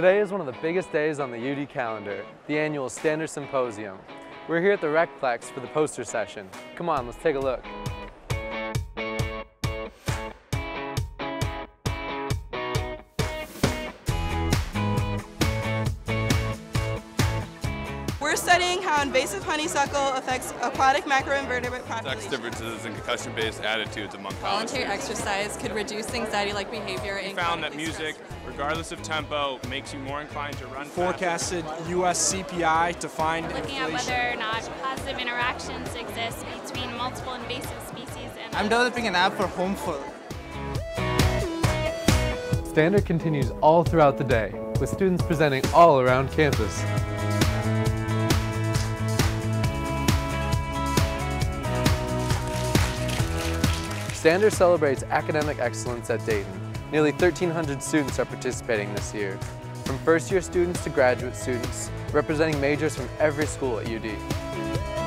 Today is one of the biggest days on the UD calendar, the annual Stander Symposium. We're here at the Recplex for the poster session. Come on, let's take a look. We're studying how invasive honeysuckle affects aquatic macroinvertebrate Sex populations. differences and concussion-based attitudes among college Voluntary exercise could reduce anxiety-like behavior We found that music, stress. regardless of tempo, makes you more inclined to run faster. forecasted U.S. CPI to find looking at inflation. whether or not positive interactions exist between multiple invasive species and I'm developing an app for home fur. Stander continues all throughout the day, with students presenting all around campus. Stander celebrates academic excellence at Dayton. Nearly 1,300 students are participating this year, from first year students to graduate students, representing majors from every school at UD.